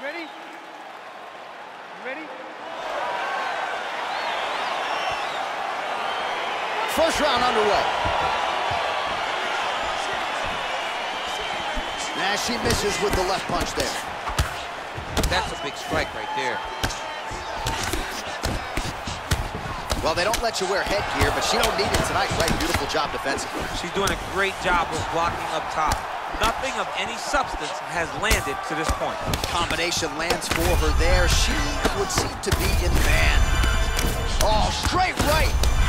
You ready? You ready? First round underway. Now she misses with the left punch there. That's a big strike right there. Well, they don't let you wear headgear, but she don't need it tonight, right? Beautiful job defensively. She's doing a great job of blocking up top. Nothing of any substance has landed to this point. Combination lands for her there. She would seem to be in man. Oh, straight right.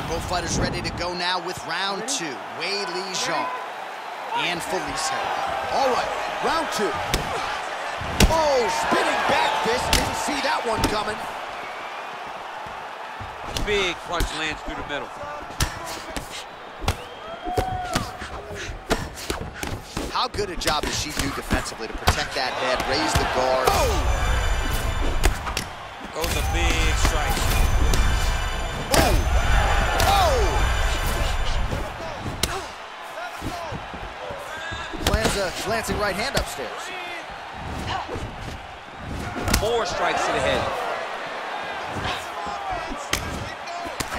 Right, both fighters ready to go now with round two. Weili Zhang and Felice. All right, round two. Oh, spinning back fist. Didn't see that one coming. Big punch lands through the middle. How good a job does she do defensively to protect that head, raise the guard? Goes a big strike. A glancing right hand upstairs. More strikes to the head.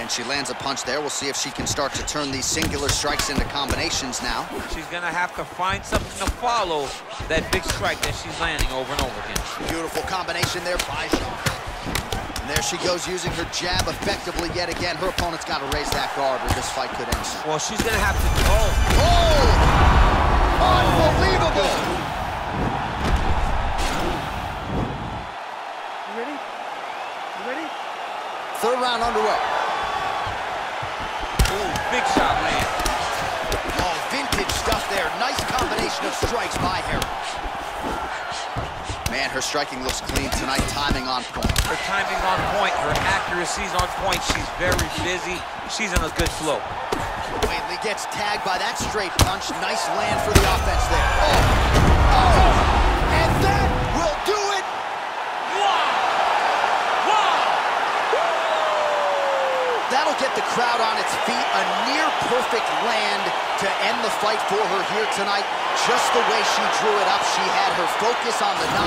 And she lands a punch there. We'll see if she can start to turn these singular strikes into combinations now. She's gonna have to find something to follow that big strike that she's landing over and over again. Beautiful combination there by. And there she goes using her jab effectively yet again. Her opponent's got to raise that guard or this fight could end. Well, she's gonna have to, oh, Oh! Unbelievable! You ready? You ready? Third round underway. ooh, big shot land. Oh, vintage stuff there. Nice combination of strikes by Herrig. Man, her striking looks clean tonight. Timing on point. Her timing on point, her accuracy's on point. She's very busy. She's in a good flow. Weili gets tagged by that straight punch. Nice land for the offense there. Oh! Oh! And that will do it! Wow! Wow! That'll get the crowd on its feet. A near-perfect land to end the fight for her here tonight. Just the way she drew it up. She had her focus on the